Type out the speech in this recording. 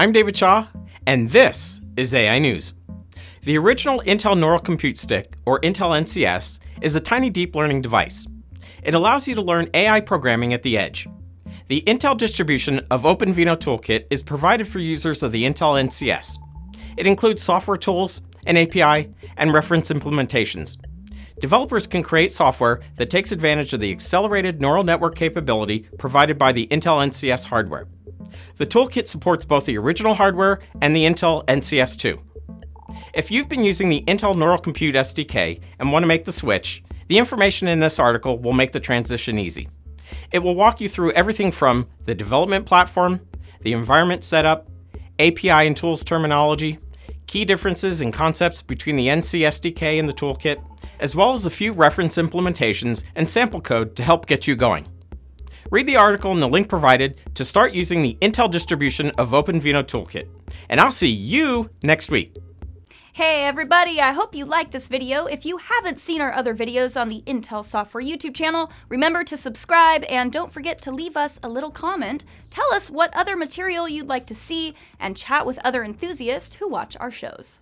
I'm David Shaw, and this is AI News. The original Intel Neural Compute Stick, or Intel NCS, is a tiny deep learning device. It allows you to learn AI programming at the edge. The Intel distribution of OpenVINO Toolkit is provided for users of the Intel NCS. It includes software tools, an API, and reference implementations. Developers can create software that takes advantage of the accelerated neural network capability provided by the Intel NCS hardware. The toolkit supports both the original hardware and the Intel NCS 2. If you've been using the Intel Neural Compute SDK and want to make the switch, the information in this article will make the transition easy. It will walk you through everything from the development platform, the environment setup, API and tools terminology, key differences and concepts between the NC SDK and the toolkit, as well as a few reference implementations and sample code to help get you going. Read the article in the link provided to start using the Intel distribution of OpenVINO Toolkit. And I'll see you next week. Hey everybody, I hope you liked this video. If you haven't seen our other videos on the Intel Software YouTube channel, remember to subscribe and don't forget to leave us a little comment. Tell us what other material you'd like to see and chat with other enthusiasts who watch our shows.